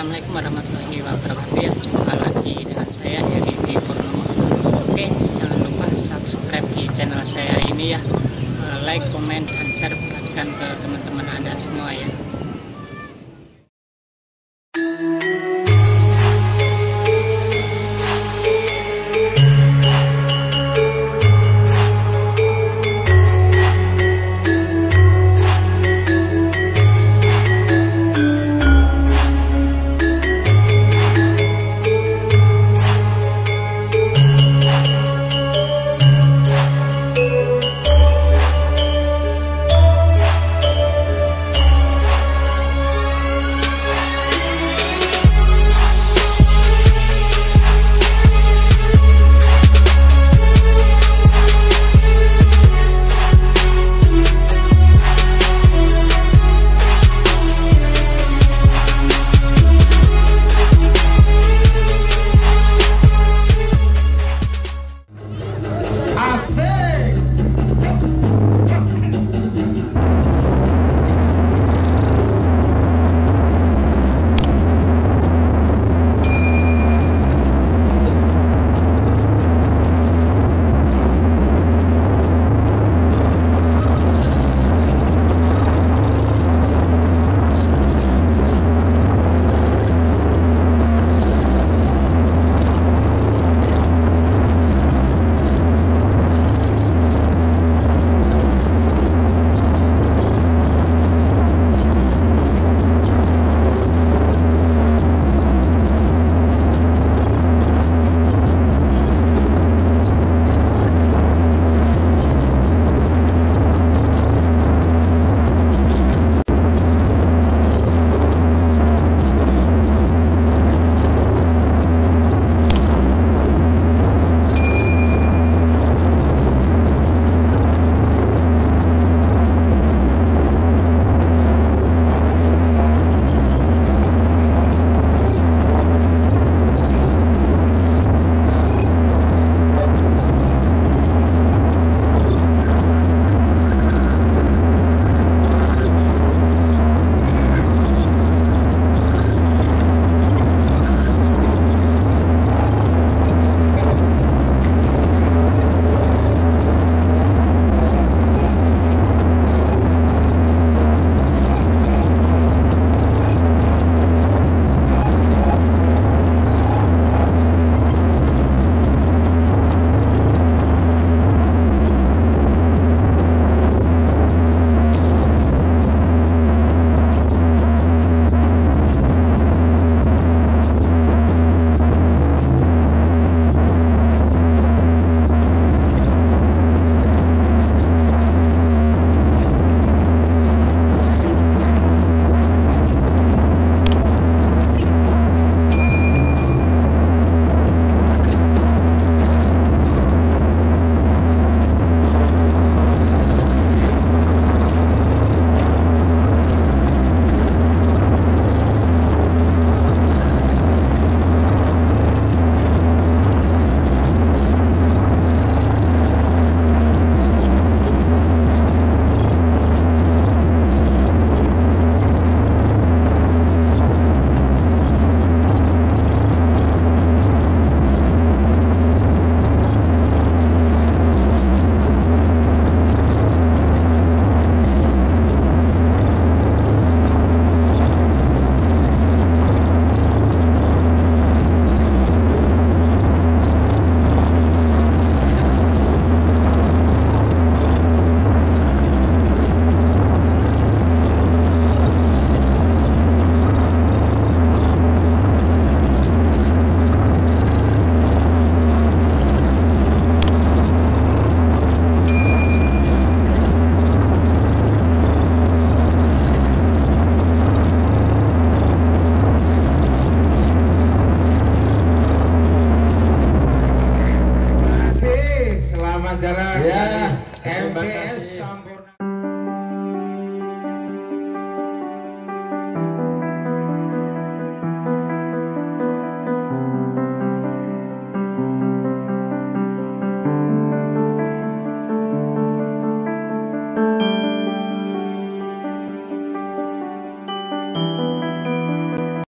Assalamualaikum warahmatullahi wabarakatuh. Ya Jumpa lagi dengan saya Heri di Purnomo. Oke jangan lupa subscribe di channel saya ini ya. Eh, Like, komen, dan share And there's